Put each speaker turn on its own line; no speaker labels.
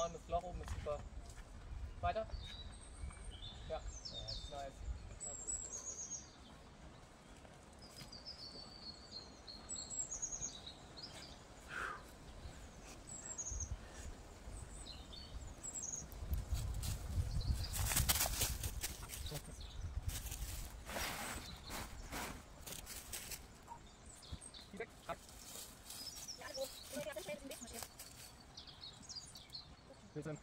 Mauern, mit Loch oben ist super. Weiter. With them.